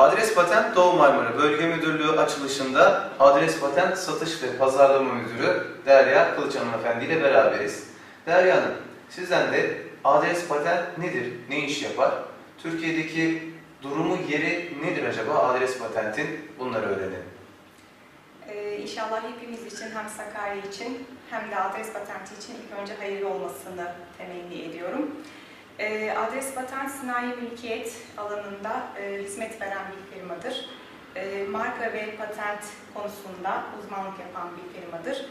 Adres Patent Doğu Marmara Bölge Müdürlüğü açılışında Adres Patent Satış ve Pazarlama Müdürü Derya Kılıç Hanımefendi ile beraberiz. Derya Hanım, sizden de Adres Patent nedir, ne iş yapar? Türkiye'deki durumu, yeri nedir acaba Adres Patent'in? Bunları öğrenelim. Ee, inşallah hepimiz için hem Sakarya için hem de adres patenti için ilk önce hayırlı olmasını temenni ediyorum. Ee, adres patent sanayi mülkiyet alanında e, hizmet veren bir firmadır. E, marka ve patent konusunda uzmanlık yapan bir firmadır.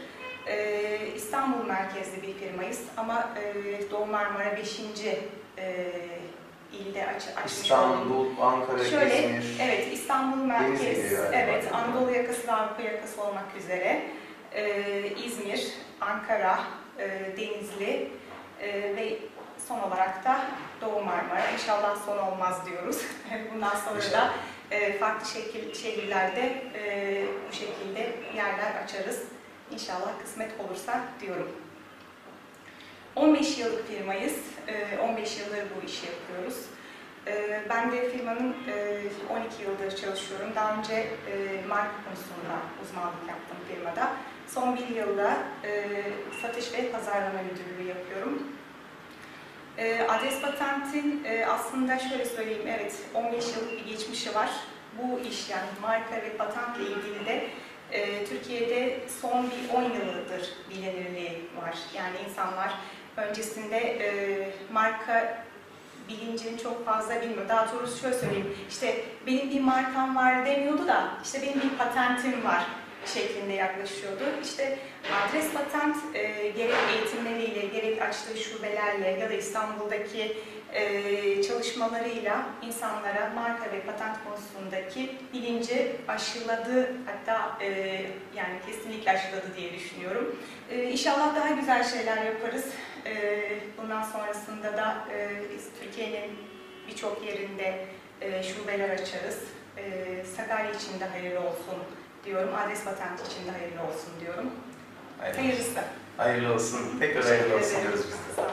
E, İstanbul merkezli bir firmayız ama e, Doğu Marmara 5. E, ilde aç, açmış İstanbul, Ankara, Şöyle, İzmir. Evet, İstanbul merkez, galiba. evet, Anadolu yakası ve Avrupa yakası olmak üzere e, İzmir, Ankara, e, Denizli e, ve son olarak da Doğu Marmara. İnşallah son olmaz diyoruz. Bundan sonra da e, farklı şekil, şehirlerde e, bu şekilde yerler açarız. İnşallah kısmet olursa diyorum. 15 yıllık firmayız. E, 15 yıldır bu işi yapıyoruz. E, Ben de firmanın e, 12 yıldır çalışıyorum. Daha önce e, marka konusunda uzmanlık yaptım firmada. Son bir yılda e, satış ve pazarlama müdürlüğü yapıyorum. E, Adres Patent'in e, aslında şöyle söyleyeyim, evet 15 yıllık bir geçmişi var. Bu iş yani marka ve patentle ilgili de e, Türkiye'de son bir 10 yıldır bilinirliği var. Yani insanlar öncesinde e, marka bilincini çok fazla bilmiyor. Daha doğrusu şöyle söyleyeyim, işte benim bir markam var demiyordu da, işte benim bir patentim var şeklinde yaklaşıyordu. İşte adres patent e, gerek açtığı şubelerle ya da İstanbul'daki e, çalışmalarıyla insanlara marka ve patent konusundaki bilinci aşıladı, hatta e, yani kesinlikle aşıladı diye düşünüyorum. E, inşallah daha güzel şeyler yaparız. E, bundan sonrasında da e, biz Türkiye'nin birçok yerinde e, şubeler açarız. E, Sakarya için de hayırlı olsun diyorum. Adres patenti için de hayırlı olsun diyorum. Hayırlı, Hayırlısı. hayırlı olsun. Tekrar hayırlı olsun diyoruz biz de. Sağ olun.